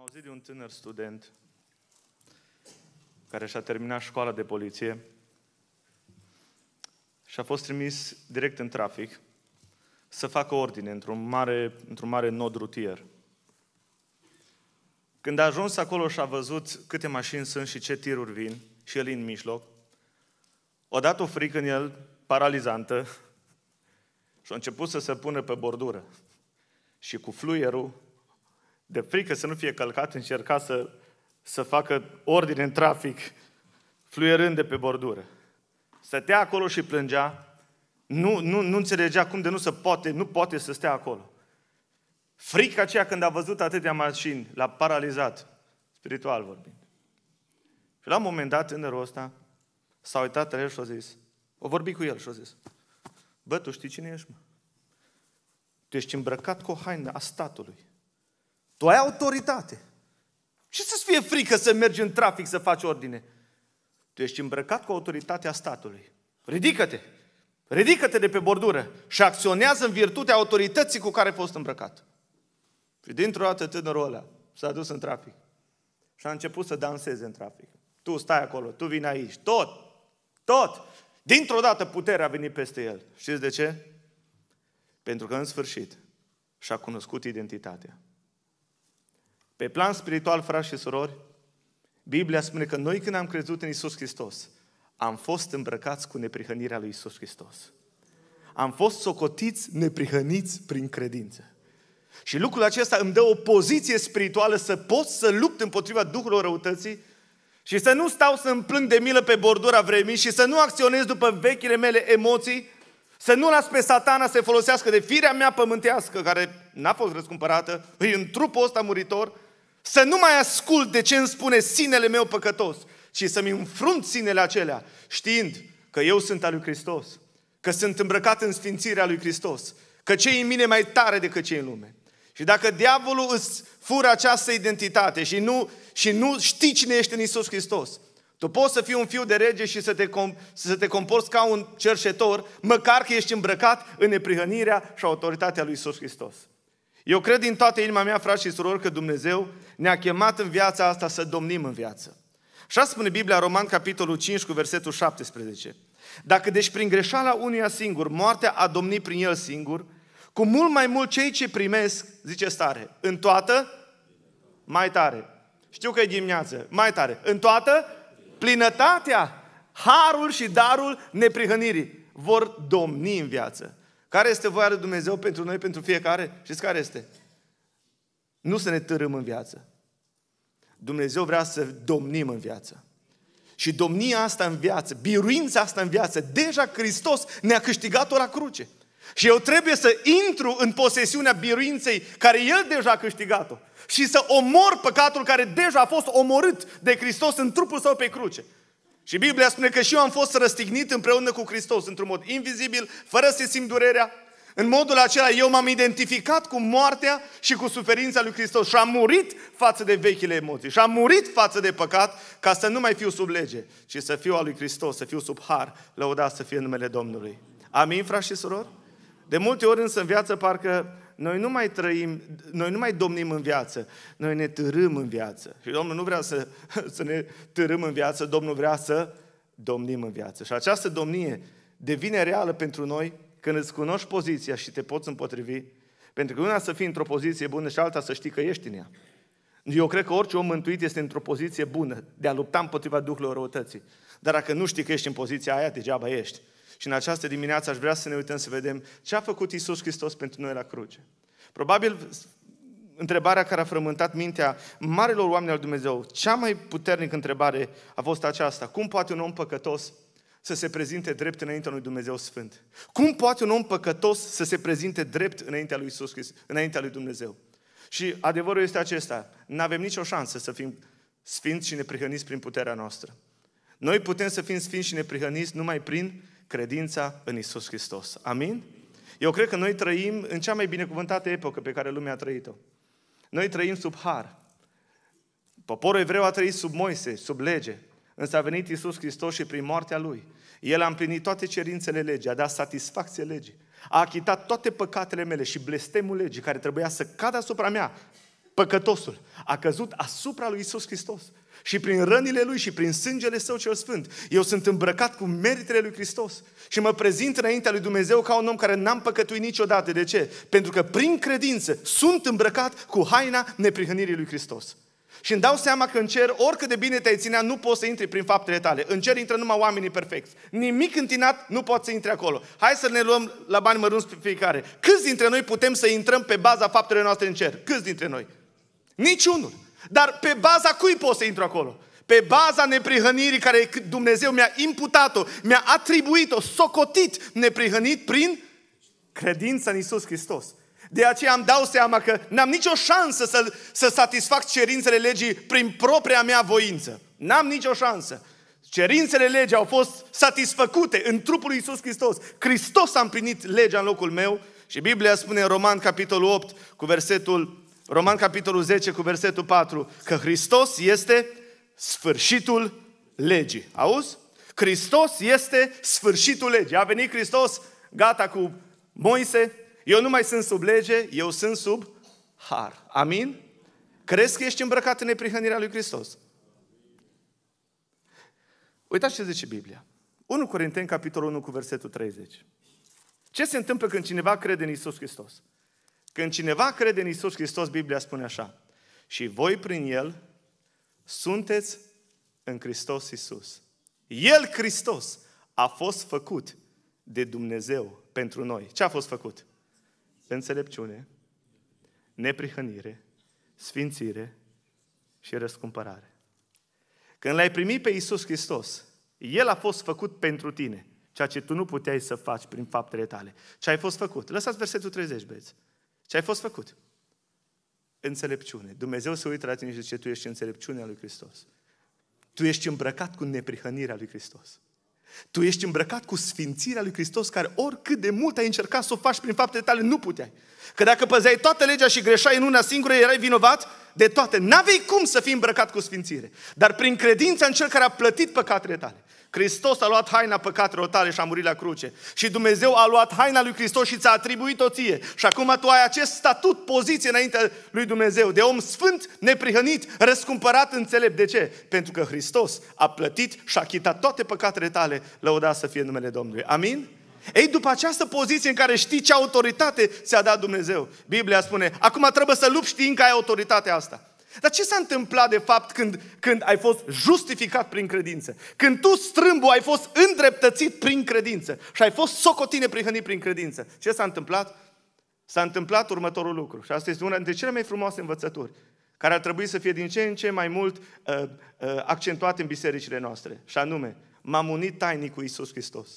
auzit de un tânăr student care și-a terminat școala de poliție și a fost trimis direct în trafic să facă ordine într-un mare, într-un mare nod rutier. Când a ajuns acolo și a văzut câte mașini sunt și ce tiruri vin, și el în mijloc, o dat o frică în el, paralizantă, și a început să se pună pe bordură. Și cu fluierul, de frică să nu fie călcat, încerca să, să facă ordine în trafic, fluierând de pe bordură. Stătea acolo și plângea, nu, nu, nu înțelegea cum de nu se poate, nu poate să stea acolo. Frica aceea când a văzut atâtea mașini, l-a paralizat, spiritual vorbind. Și la un moment dat, tânărul ăsta s-a uitat la el și a zis, o vorbi cu el și a zis, bă, tu știi cine ești, mă? Tu ești îmbrăcat cu o haină a statului. Tu ai autoritate. Ce să-ți fie frică să mergi în trafic să faci ordine? Tu ești îmbrăcat cu autoritatea statului. Ridică-te! Ridică-te de pe bordură și acționează în virtutea autorității cu care ai fost îmbrăcat. Și dintr-o dată tânărul ăla s-a dus în trafic și a început să danseze în trafic. Tu stai acolo, tu vii aici, tot, tot. Dintr-o dată puterea a venit peste el. Știți de ce? Pentru că în sfârșit și-a cunoscut identitatea. Pe plan spiritual, frați și surori, Biblia spune că noi când am crezut în Isus Hristos, am fost îmbrăcați cu neprihănirea lui Isus Hristos. Am fost socotiți neprihăniți prin credință. Și lucrul acesta îmi dă o poziție spirituală să pot să lupt împotriva duhurilor răutății și să nu stau să îmi plâng de milă pe bordura vremii și să nu acționez după vechile mele emoții, să nu las pe satana să folosească de firea mea pământească, care n-a fost răscumpărată, e în trupul ăsta muritor, să nu mai ascult de ce îmi spune sinele meu păcătos, ci să-mi înfrunt sinele acelea, știind că eu sunt al lui Hristos, că sunt îmbrăcat în sfințirea lui Hristos, că ce în mine mai tare decât ce în lume. Și dacă diavolul îți fură această identitate și nu, și nu știi cine ești în Isus Hristos, tu poți să fii un fiu de rege și să te, com, să te comporți ca un cerșetor, măcar că ești îmbrăcat în neprihănirea și autoritatea lui Isus Hristos. Eu cred din toată inima mea, frați și surori, că Dumnezeu ne-a chemat în viața asta să domnim în viață. Așa spune Biblia, Roman, capitolul 5, cu versetul 17. Dacă deci prin greșeala unuia singur, moartea a domnit prin el singur, cu mult mai mult cei ce primesc, zice stare, în toată, mai tare. Știu că e dimineață, mai tare. În toată, plinătatea, harul și darul neprihănirii vor domni în viață. Care este voia lui Dumnezeu pentru noi, pentru fiecare? Știți care este? Nu să ne târâm în viață. Dumnezeu vrea să domnim în viață. Și domnia asta în viață, biruința asta în viață, deja Hristos ne-a câștigat-o la cruce. Și eu trebuie să intru în posesiunea biruinței care El deja a câștigat-o. Și să omor păcatul care deja a fost omorât de Hristos în trupul Său pe cruce. Și Biblia spune că și eu am fost răstignit împreună cu Hristos într-un mod invizibil, fără să simt durerea. În modul acela eu m-am identificat cu moartea și cu suferința lui Hristos și am murit față de vechile emoții și am murit față de păcat ca să nu mai fiu sub lege, ci să fiu al lui Hristos, să fiu sub har, lăudat să fie numele Domnului. Amin, frați și surori? De multe ori însă în viață parcă noi nu mai trăim, noi nu mai domnim în viață, noi ne târâm în viață. Și Domnul nu vrea să, să ne târâm în viață, Domnul vrea să domnim în viață. Și această domnie devine reală pentru noi când îți cunoști poziția și te poți împotrivi. Pentru că una să fii într-o poziție bună și alta să știi că ești în ea. Eu cred că orice om mântuit este într-o poziție bună de a lupta împotriva duhurilor răutății. Dar dacă nu știi că ești în poziția aia, degeaba ești. Și în această dimineață aș vrea să ne uităm să vedem ce a făcut Isus Hristos pentru noi la cruce. Probabil întrebarea care a frământat mintea marilor oameni al Dumnezeu, cea mai puternică întrebare a fost aceasta. Cum poate un om păcătos să se prezinte drept înaintea lui Dumnezeu Sfânt? Cum poate un om păcătos să se prezinte drept înaintea lui Isus Hristos, înaintea lui Dumnezeu? Și adevărul este acesta. Nu avem nicio șansă să fim sfinți și neprihăniți prin puterea noastră. Noi putem să fim sfinți și neprihăniți numai prin credința în Isus Hristos. Amin? Eu cred că noi trăim în cea mai binecuvântată epocă pe care lumea a trăit-o. Noi trăim sub har. Poporul evreu a trăit sub Moise, sub lege. Însă a venit Isus Hristos și prin moartea Lui. El a împlinit toate cerințele legii, a dat satisfacție legii. A achitat toate păcatele mele și blestemul legii care trebuia să cadă asupra mea păcătosul, a căzut asupra lui Isus Hristos. Și prin rănile Lui și prin sângele Său cel Sfânt, eu sunt îmbrăcat cu meritele Lui Hristos și mă prezint înaintea Lui Dumnezeu ca un om care n-am păcătuit niciodată. De ce? Pentru că prin credință sunt îmbrăcat cu haina neprihănirii Lui Hristos. Și îmi dau seama că în cer, oricât de bine te-ai ținea, nu poți să intri prin faptele tale. În cer intră numai oamenii perfecți. Nimic întinat nu poți să intri acolo. Hai să ne luăm la bani mărunți pe fiecare. Câți dintre noi putem să intrăm pe baza faptelor noastre în cer? Câți dintre noi? Niciunul. Dar pe baza cui pot să intru acolo? Pe baza neprihănirii care Dumnezeu mi-a imputat-o, mi-a atribuit-o, socotit neprihănit prin credința în Isus Hristos. De aceea îmi dau seama că n-am nicio șansă să, să satisfac cerințele legii prin propria mea voință. N-am nicio șansă. Cerințele legii au fost satisfăcute în trupul lui Isus Hristos. Hristos a împlinit legea în locul meu și Biblia spune în Roman capitolul 8 cu versetul Roman capitolul 10 cu versetul 4 că Hristos este sfârșitul legii. Auzi? Hristos este sfârșitul legii. A venit Hristos, gata cu Moise, eu nu mai sunt sub lege, eu sunt sub har. Amin? Crezi că ești îmbrăcat în neprihănirea lui Hristos? Uitați ce zice Biblia. 1 Corinteni, capitolul 1, cu versetul 30. Ce se întâmplă când cineva crede în Isus Hristos? Când cineva crede în Isus Hristos, Biblia spune așa. Și voi prin El sunteți în Hristos Isus. El, Hristos, a fost făcut de Dumnezeu pentru noi. Ce a fost făcut? înțelepciune, neprihănire, sfințire și răscumpărare. Când l-ai primit pe Iisus Hristos, El a fost făcut pentru tine, ceea ce tu nu puteai să faci prin faptele tale. Ce ai fost făcut? Lăsați versetul 30, băieți. Ce ai fost făcut? Înțelepciune. Dumnezeu se uită la tine și zice, tu ești înțelepciunea lui Hristos. Tu ești îmbrăcat cu neprihănirea lui Hristos. Tu ești îmbrăcat cu sfințirea lui Hristos, care oricât de mult ai încercat să o faci prin faptele tale, nu puteai. Că dacă păzeai toată legea și greșai în una singură, erai vinovat de toate. N-avei cum să fii îmbrăcat cu sfințire. Dar prin credința în Cel care a plătit păcatele tale. Hristos a luat haina păcatelor tale și a murit la cruce. Și Dumnezeu a luat haina lui Hristos și ți-a atribuit-o ție. Și acum tu ai acest statut, poziție înaintea lui Dumnezeu, de om sfânt, neprihănit, răscumpărat, înțelept. De ce? Pentru că Hristos a plătit și a chitat toate păcatele tale, lăudat să fie numele Domnului. Amin? Ei, după această poziție în care știi ce autoritate ți-a dat Dumnezeu, Biblia spune, acum trebuie să lupți știind că ai autoritatea asta. Dar ce s-a întâmplat de fapt când, când ai fost justificat prin credință? Când tu, strâmbu, ai fost îndreptățit prin credință și ai fost socotine prihănit prin credință. Ce s-a întâmplat? S-a întâmplat următorul lucru. Și asta este una dintre cele mai frumoase învățături care ar trebui să fie din ce în ce mai mult uh, uh, accentuate în bisericile noastre. Și anume, m-am unit tainic cu Isus Hristos.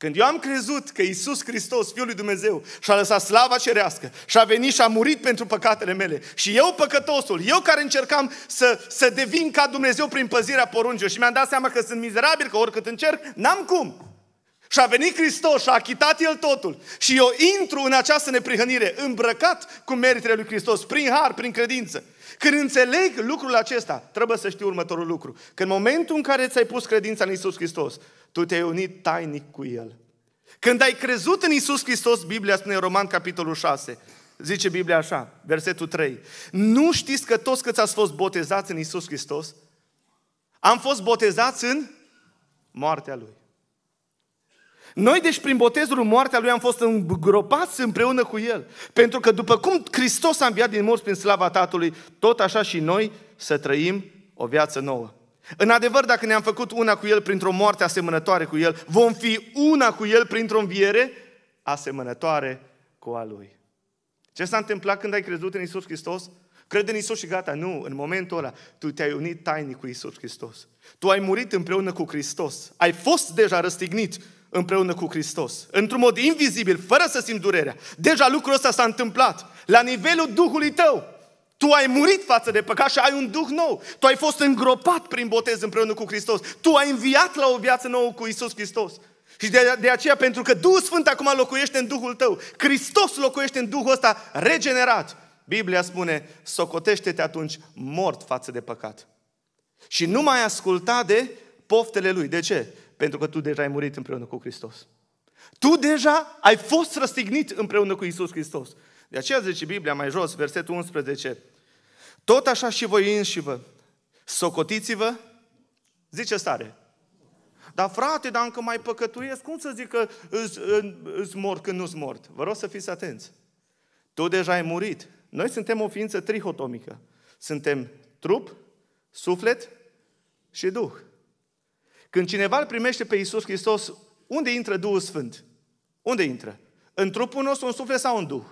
Când eu am crezut că Isus Hristos, Fiul lui Dumnezeu, și-a lăsat slava cerească și a venit și a murit pentru păcatele mele și eu păcătosul, eu care încercam să, să devin ca Dumnezeu prin păzirea poruncilor și mi-am dat seama că sunt mizerabil, că oricât încerc, n-am cum. Și a venit Hristos și a achitat El totul. Și eu intru în această neprihănire, îmbrăcat cu meritele lui Hristos, prin har, prin credință. Când înțeleg lucrul acesta, trebuie să știi următorul lucru. Că în momentul în care ți-ai pus credința în Isus Hristos, tu te-ai unit tainic cu El. Când ai crezut în Isus Hristos, Biblia spune în Roman capitolul 6, zice Biblia așa, versetul 3. Nu știți că toți câți ați fost botezați în Isus Hristos, am fost botezați în moartea Lui. Noi, deci, prin botezul în moartea Lui am fost îngropați împreună cu El. Pentru că după cum Hristos a înviat din morți prin slava Tatălui, tot așa și noi să trăim o viață nouă. În adevăr, dacă ne-am făcut una cu El printr-o moarte asemănătoare cu El, vom fi una cu El printr-o înviere asemănătoare cu a Lui. Ce s-a întâmplat când ai crezut în Isus Hristos? Crede în Isus și gata. Nu, în momentul ăla, tu te-ai unit tainic cu Isus Hristos. Tu ai murit împreună cu Hristos. Ai fost deja răstignit împreună cu Hristos. Într-un mod invizibil, fără să simți durerea. Deja lucrul ăsta s-a întâmplat. La nivelul Duhului tău. Tu ai murit față de păcat și ai un duh nou. Tu ai fost îngropat prin botez împreună cu Hristos. Tu ai înviat la o viață nouă cu Isus Hristos. Și de, de aceea, pentru că Duhul Sfânt acum locuiește în Duhul tău, Hristos locuiește în Duhul ăsta regenerat. Biblia spune, socotește-te atunci mort față de păcat. Și nu mai asculta de poftele lui. De ce? Pentru că tu deja ai murit împreună cu Hristos. Tu deja ai fost răstignit împreună cu Isus Hristos. De aceea zice Biblia mai jos, versetul 11, Tot așa și voi înși vă. Socotiți-vă, zice stare. Dar frate, dar încă mai păcătuiesc, cum să zic că îți mort când nu-s mort? Vă rog să fiți atenți. Tu deja ai murit. Noi suntem o ființă trihotomică. Suntem trup, suflet și Duh. Când cineva îl primește pe Iisus Hristos, unde intră Duhul Sfânt? Unde intră? În trupul nostru, în suflet sau în Duh?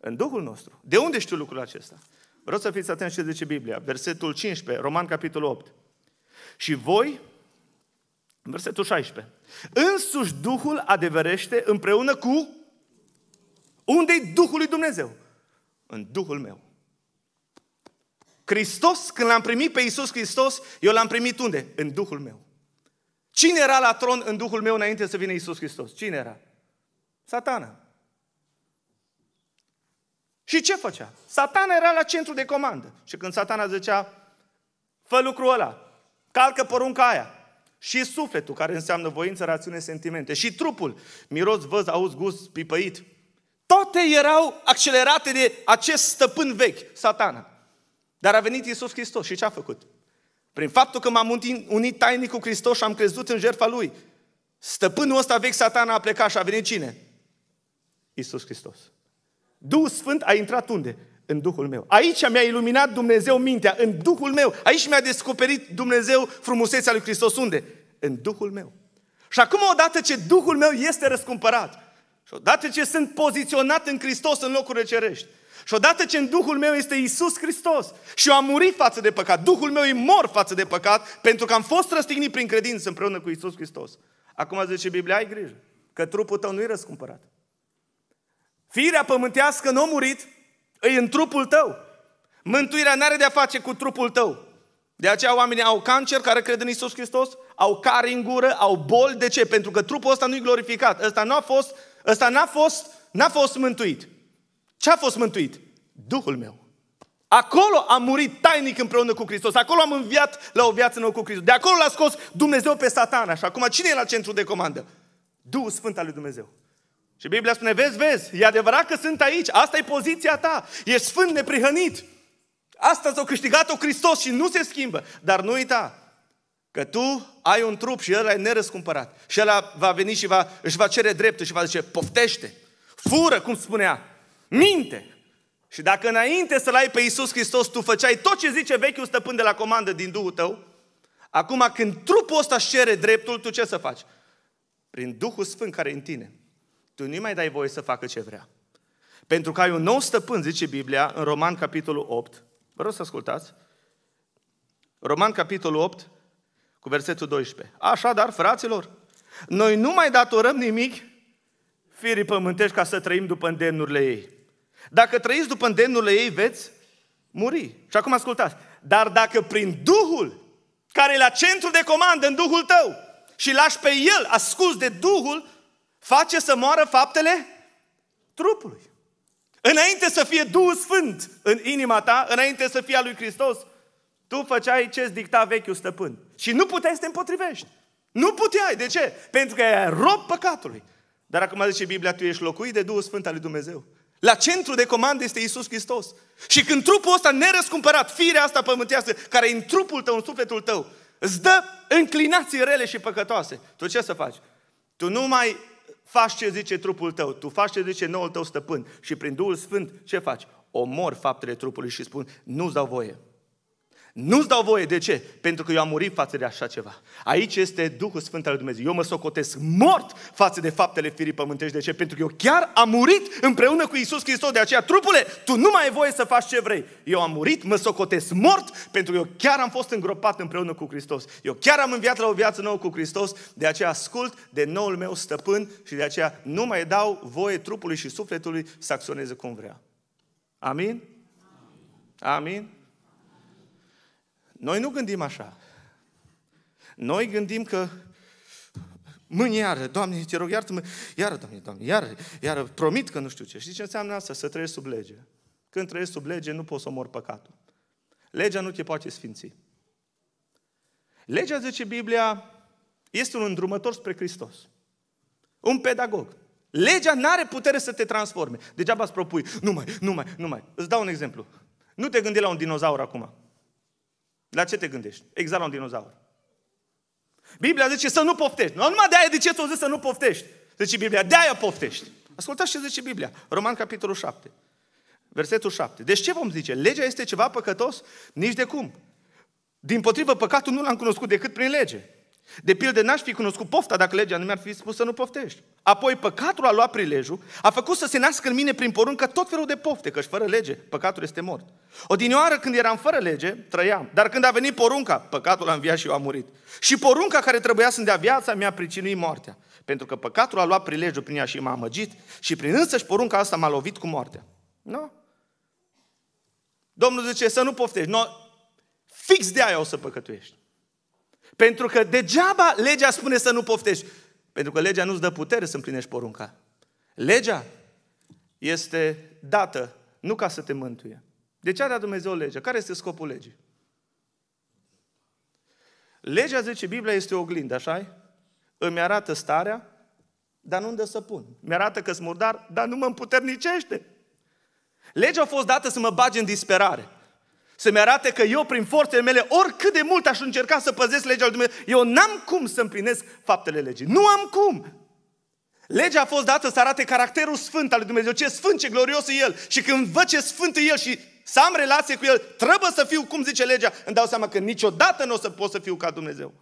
În Duhul nostru. De unde știu lucrul acesta? Vreau să fiți atenți ce zice Biblia. Versetul 15, Roman capitolul 8. Și voi, versetul 16, însuși Duhul adeverește împreună cu unde-i Duhul lui Dumnezeu? În Duhul meu. Hristos, când l-am primit pe Iisus Hristos, eu l-am primit unde? În Duhul meu. Cine era la tron în Duhul meu înainte să vină Iisus Hristos? Cine era? Satana. Și ce făcea? Satana era la centru de comandă. Și când satana zicea, fă lucrul ăla, calcă porunca aia, și sufletul, care înseamnă voință, rațiune, sentimente, și trupul, miros, văz, auz, gust, pipăit, toate erau accelerate de acest stăpân vechi, satana. Dar a venit Iisus Hristos și ce a făcut? Prin faptul că m-am unit tainic cu Hristos și am crezut în jertfa Lui, stăpânul ăsta vechi, satana, a plecat și a venit cine? Iisus Hristos. Duhul Sfânt a intrat unde? În Duhul meu. Aici mi-a iluminat Dumnezeu mintea, în Duhul meu. Aici mi-a descoperit Dumnezeu frumusețea lui Hristos. Unde? În Duhul meu. Și acum, odată ce Duhul meu este răscumpărat, și odată ce sunt poziționat în Hristos în locurile cerești, și odată ce în Duhul meu este Isus Hristos și eu am murit față de păcat, Duhul meu e mor față de păcat, pentru că am fost răstignit prin credință împreună cu Isus Hristos. Acum zice Biblia, ai grijă, că trupul tău nu e răscumpărat. Firea pământească nu a murit, e în trupul tău. Mântuirea nu are de-a face cu trupul tău. De aceea oamenii au cancer care cred în Isus Hristos, au cari în gură, au boli. De ce? Pentru că trupul ăsta nu e glorificat. Ăsta n-a fost, ăsta n-a fost, n-a fost mântuit. Ce a fost mântuit? Duhul meu. Acolo am murit tainic împreună cu Hristos. Acolo am înviat la o viață nouă cu Hristos. De acolo l-a scos Dumnezeu pe satana. Și acum cine e la centru de comandă? Duhul Sfânt al lui Dumnezeu. Și Biblia spune, vezi, vezi, e adevărat că sunt aici, asta e poziția ta, ești sfânt neprihănit. Asta ți-a câștigat-o Hristos și nu se schimbă. Dar nu uita că tu ai un trup și ăla e nerăscumpărat. Și ăla va veni și va, își va cere dreptul și va zice, poftește, fură, cum spunea, minte. Și dacă înainte să-L ai pe Iisus Hristos, tu făceai tot ce zice vechiul stăpân de la comandă din Duhul tău, acum când trupul ăsta își cere dreptul, tu ce să faci? Prin Duhul Sfânt care e în tine, tu nu mai dai voie să facă ce vrea. Pentru că ai un nou stăpân, zice Biblia, în Roman capitolul 8. Vă rog să ascultați. Roman capitolul 8, cu versetul 12. Așadar, fraților, noi nu mai datorăm nimic firii pământești ca să trăim după îndemnurile ei. Dacă trăiți după îndemnurile ei, veți muri. Și acum ascultați. Dar dacă prin Duhul, care e la centru de comandă în Duhul tău, și lași pe El, ascuns de Duhul, face să moară faptele trupului. Înainte să fie Duhul Sfânt în inima ta, înainte să fie a lui Hristos, tu făceai ce-ți dicta vechiul stăpân. Și nu puteai să te împotrivești. Nu puteai. De ce? Pentru că ai rob păcatului. Dar acum zice Biblia, tu ești locuit de Duhul Sfânt al lui Dumnezeu. La centru de comandă este Isus Hristos. Și când trupul ăsta nerăscumpărat, firea asta pământească, care e în trupul tău, în sufletul tău, îți dă înclinații rele și păcătoase, tu ce să faci? Tu nu mai faci ce zice trupul tău, tu faci ce zice noul tău stăpân și prin Duhul Sfânt ce faci? Omor faptele trupului și spun, nu-ți dau voie. Nu-ți dau voie. De ce? Pentru că eu am murit față de așa ceva. Aici este Duhul Sfânt al lui Dumnezeu. Eu mă socotesc mort față de faptele firii pământești. De ce? Pentru că eu chiar am murit împreună cu Isus Hristos. De aceea, trupule, tu nu mai ai voie să faci ce vrei. Eu am murit, mă socotesc mort, pentru că eu chiar am fost îngropat împreună cu Hristos. Eu chiar am înviat la o viață nouă cu Hristos. De aceea ascult de noul meu stăpân și de aceea nu mai dau voie trupului și sufletului să acționeze cum vrea. Amin? Amin? Noi nu gândim așa. Noi gândim că mâine iară, Doamne, te rog, iartă-mă, iară, Doamne, Doamne, iară, iară, promit că nu știu ce. Știți ce înseamnă asta? Să trăiești sub lege. Când trăiești sub lege, nu poți să omori păcatul. Legea nu te poate sfinți. Legea, zice Biblia, este un îndrumător spre Hristos. Un pedagog. Legea nu are putere să te transforme. Degeaba îți propui, nu mai, nu mai, nu mai. Îți dau un exemplu. Nu te gândi la un dinozaur acum. La ce te gândești? Exact la un dinozaur. Biblia zice să nu poftești. Nu numai de-aia de ce ți-o zis să nu poftești. Zice Biblia, de-aia poftești. Ascultați ce zice Biblia. Roman, capitolul 7. Versetul 7. Deci ce vom zice? Legea este ceva păcătos? Nici de cum. Din potrivă, păcatul nu l-am cunoscut decât prin lege. De pildă, n-aș fi cunoscut pofta dacă legea nu mi-ar fi spus să nu poftești. Apoi, păcatul a luat prilejul, a făcut să se nască în mine prin poruncă tot felul de pofte, căci fără lege, păcatul este mort. Odinioară, când eram fără lege, trăiam. Dar când a venit porunca, păcatul a înviat și eu am murit. Și porunca care trebuia să-mi dea viața mi-a pricinuit moartea. Pentru că păcatul a luat prilejul prin ea și m-a amăgit și prin însăși porunca asta m-a lovit cu moartea. Nu? Domnul zice să nu poftești. No, fix de aia o să păcătuiești. Pentru că degeaba legea spune să nu poftești. Pentru că legea nu-ți dă putere să împlinești porunca. Legea este dată nu ca să te mântuie. De ce a dat Dumnezeu legea? Care este scopul legii? Legea, zice Biblia, este o oglindă, așa Îmi arată starea, dar nu-mi dă să pun. Mi-arată că sunt murdar, dar nu mă împuternicește. Legea a fost dată să mă bage în disperare. Să-mi arate că eu, prin forțele mele, oricât de mult aș încerca să păzesc legea lui Dumnezeu, eu n-am cum să împlinesc faptele legii. Nu am cum! Legea a fost dată să arate caracterul sfânt al lui Dumnezeu, ce sfânt, ce glorios e El. Și când văd ce sfânt e El și să am relație cu El, trebuie să fiu, cum zice legea, îmi dau seama că niciodată nu o să pot să fiu ca Dumnezeu.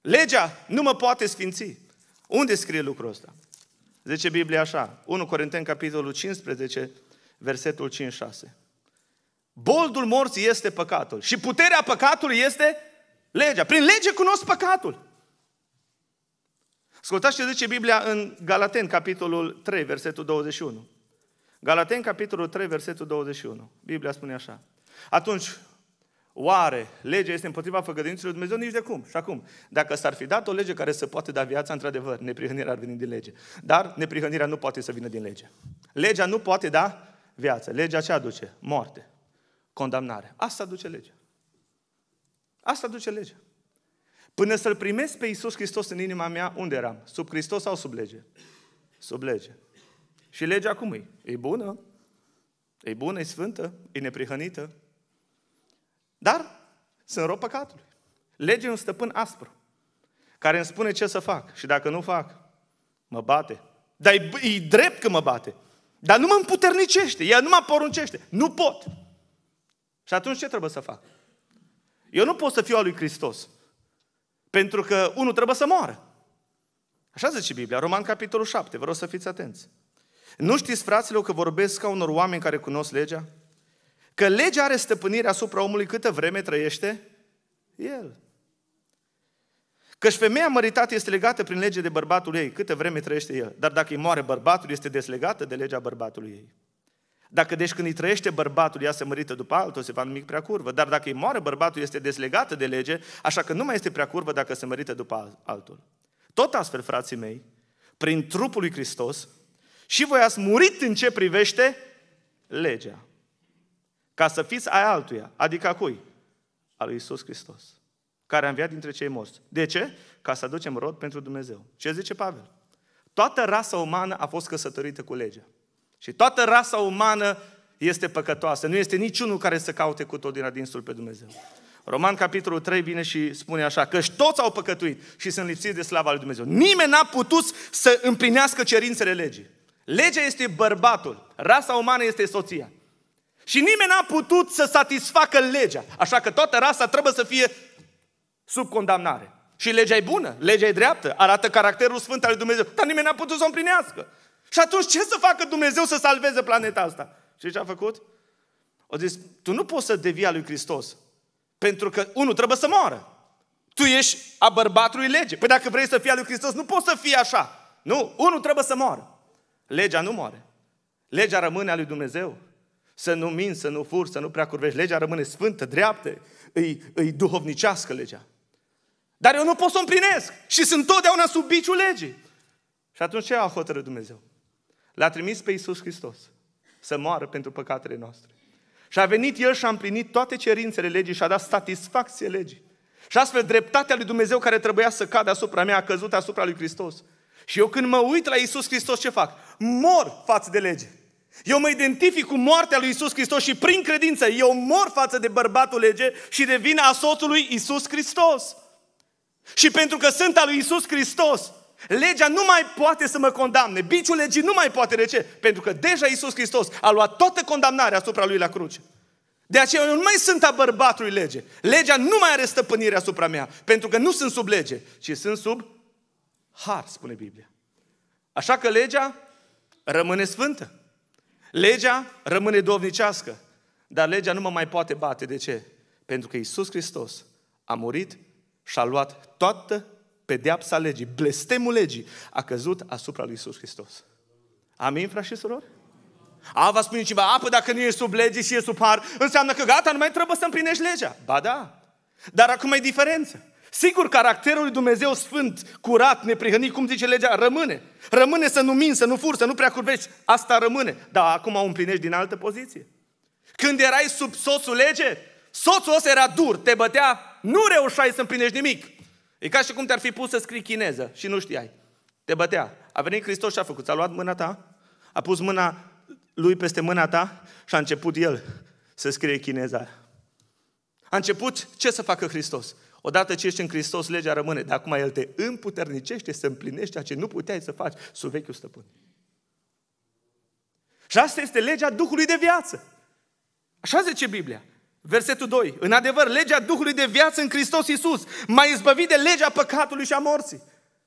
Legea nu mă poate sfinți. Unde scrie lucrul ăsta? Zice Biblia așa, 1 Corinteni, capitolul 15, versetul 5-6. Boldul morții este păcatul și puterea păcatului este legea. Prin lege cunosc păcatul. Ascultați ce zice Biblia în Galaten, capitolul 3, versetul 21. Galaten, capitolul 3, versetul 21. Biblia spune așa. Atunci, oare legea este împotriva făgăduințelor lui Dumnezeu? Nici de cum. Și acum, dacă s-ar fi dat o lege care să poate da viața, într-adevăr, neprihănirea ar veni din lege. Dar neprihănirea nu poate să vină din lege. Legea nu poate da viață. Legea ce aduce? Moarte condamnare. Asta duce legea. Asta duce legea. Până să-L primesc pe Iisus Hristos în inima mea, unde eram? Sub Hristos sau sub lege? Sub lege. Și legea cum e? E bună? E bună, e sfântă, e neprihănită. Dar sunt rob păcatului. Legea e un stăpân aspru, care îmi spune ce să fac. Și dacă nu fac, mă bate. Dar e, e drept că mă bate. Dar nu mă împuternicește, ea nu mă poruncește. Nu pot. Și atunci ce trebuie să fac? Eu nu pot să fiu al lui Hristos. Pentru că unul trebuie să moară. Așa zice Biblia, Roman capitolul 7, vreau să fiți atenți. Nu știți, fraților, că vorbesc ca unor oameni care cunosc legea? Că legea are stăpânire asupra omului câtă vreme trăiește el. Căci femeia măritată este legată prin lege de bărbatul ei, câtă vreme trăiește el. Dar dacă îi moare bărbatul, este deslegată de legea bărbatului ei. Dacă deci când îi trăiește bărbatul, ea se mărită după altul, se va numi prea curvă. Dar dacă îi moare bărbatul, este deslegată de lege, așa că nu mai este prea curvă dacă se mărită după altul. Tot astfel, frații mei, prin trupul lui Hristos, și voi ați murit în ce privește legea. Ca să fiți ai altuia, adică a cui? A lui Isus Hristos, care a înviat dintre cei morți. De ce? Ca să aducem rod pentru Dumnezeu. Ce zice Pavel? Toată rasa umană a fost căsătorită cu legea. Și toată rasa umană este păcătoasă. Nu este niciunul care să caute cu tot din adinsul pe Dumnezeu. Roman, capitolul 3, vine și spune așa, că toți au păcătuit și sunt lipsiți de slava lui Dumnezeu. Nimeni n-a putut să împlinească cerințele legii. Legea este bărbatul, rasa umană este soția. Și nimeni n-a putut să satisfacă legea. Așa că toată rasa trebuie să fie sub condamnare. Și legea e bună, legea e dreaptă, arată caracterul sfânt al lui Dumnezeu, dar nimeni n-a putut să o împlinească. Și atunci ce să facă Dumnezeu să salveze planeta asta? Și ce a făcut? O zis, tu nu poți să devii al lui Hristos. Pentru că, unul, trebuie să moară. Tu ești a bărbatului lege. Păi dacă vrei să fii al lui Hristos, nu poți să fii așa. Nu, unul trebuie să moară. Legea nu moare. Legea rămâne a lui Dumnezeu. Să nu minți, să nu furi, să nu prea curvești. Legea rămâne sfântă, dreaptă, îi, îi duhovnicească legea. Dar eu nu pot să o împlinesc și sunt totdeauna sub biciul legii. Și atunci ce a hotărât Dumnezeu? L-a trimis pe Iisus Hristos să moară pentru păcatele noastre. Și a venit El și a împlinit toate cerințele legii și a dat satisfacție legii. Și astfel dreptatea lui Dumnezeu care trebuia să cadă asupra mea a căzut asupra lui Hristos. Și eu când mă uit la Iisus Hristos ce fac? Mor față de lege. Eu mă identific cu moartea lui Isus Hristos și prin credință eu mor față de bărbatul lege și devin a soțului Isus Hristos. Și pentru că sunt al lui Isus Hristos, legea nu mai poate să mă condamne. Biciul legii nu mai poate. De ce? Pentru că deja Isus Hristos a luat toată condamnarea asupra lui la cruce. De aceea eu nu mai sunt a bărbatului lege. Legea nu mai are stăpânire asupra mea, pentru că nu sunt sub lege, ci sunt sub har, spune Biblia. Așa că legea rămâne sfântă. Legea rămâne dovnicească. Dar legea nu mă mai poate bate. De ce? Pentru că Isus Hristos a murit și a luat toată pedeapsa legii, blestemul legii, a căzut asupra lui Isus Hristos. Amin, frați și surori? A, va spune cineva, apă dacă nu e sub lege și e sub har, înseamnă că gata, nu mai trebuie să împlinești legea. Ba da. Dar acum e diferență. Sigur, caracterul lui Dumnezeu sfânt, curat, neprihănit, cum zice legea, rămâne. Rămâne să nu minți, să nu furi, să nu prea curvești. Asta rămâne. Dar acum o împlinești din altă poziție. Când erai sub soțul lege, soțul ăsta era dur, te bătea, nu reușai să împlinești nimic. E ca și cum te-ar fi pus să scrii chineză și nu știai. Te bătea. A venit Hristos și a făcut. Ți-a luat mâna ta, a pus mâna lui peste mâna ta și a început el să scrie chineza. A început ce să facă Hristos? Odată ce ești în Hristos, legea rămâne, dar acum El te împuternicește să împlinești ceea ce nu puteai să faci sub vechiul stăpân. Și asta este legea Duhului de viață. Așa zice Biblia. Versetul 2. În adevăr, legea Duhului de viață în Hristos Iisus m-a izbăvit de legea păcatului și a morții.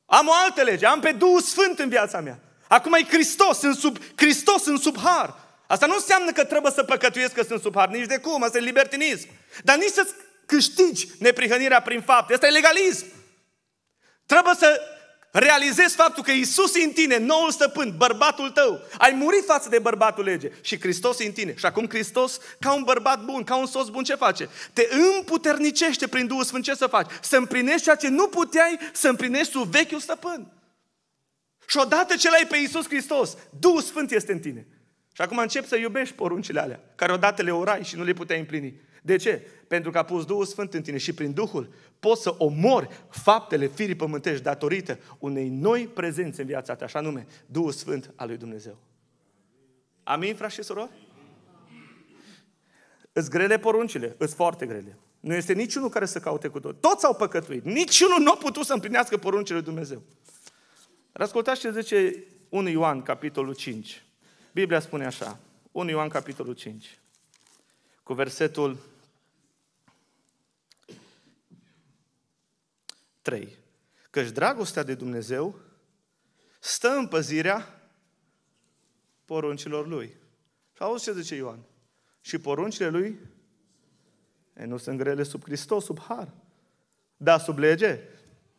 Am o altă lege, am pe Duhul Sfânt în viața mea. Acum e Hristos, sunt sub, Hristos sunt sub har. Asta nu înseamnă că trebuie să păcătuiesc că sunt sub har, nici de cum, asta e libertinism. Dar nici să câștigi neprihănirea prin fapte. Asta e legalism. Trebuie să realizezi faptul că Isus e în tine, noul stăpân, bărbatul tău. Ai murit față de bărbatul lege și Hristos e în tine. Și acum Hristos, ca un bărbat bun, ca un soț bun, ce face? Te împuternicește prin Duhul Sfânt ce să faci? Să împlinești ceea ce nu puteai să împlinești sub vechiul stăpân. Și odată ce l-ai pe Iisus Hristos, Duhul Sfânt este în tine. Și acum încep să iubești poruncile alea, care odată le orai și nu le puteai împlini. De ce? Pentru că a pus Duhul Sfânt în tine și prin Duhul poți să omori faptele firii pământești datorită unei noi prezențe în viața ta, așa nume, Duhul Sfânt al lui Dumnezeu. Amin, frați și surori? Îți grele poruncile, îți foarte grele. Nu este niciunul care să caute cu tot. Toți au păcătuit. Niciunul nu a putut să împlinească poruncile lui Dumnezeu. Ascultați ce zice 1 Ioan, capitolul 5. Biblia spune așa, 1 Ioan, capitolul 5, cu versetul 3. Căci dragostea de Dumnezeu stă în păzirea poruncilor Lui. Și auzi ce zice Ioan. Și poruncile Lui e, nu sunt grele sub Hristos, sub har. Da, sub lege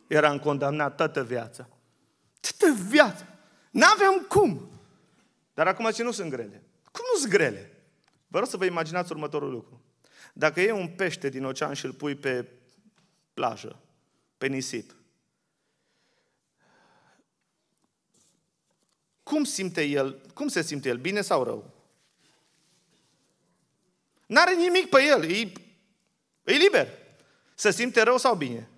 era condamnat toată viața. Toată viața. N-aveam cum. Dar acum ce nu sunt grele? Cum nu sunt grele? Vă rog să vă imaginați următorul lucru. Dacă e un pește din ocean și îl pui pe plajă, pe nisip, cum simte el, cum se simte el, bine sau rău? N-are nimic pe el, e, e liber. Se simte rău sau bine?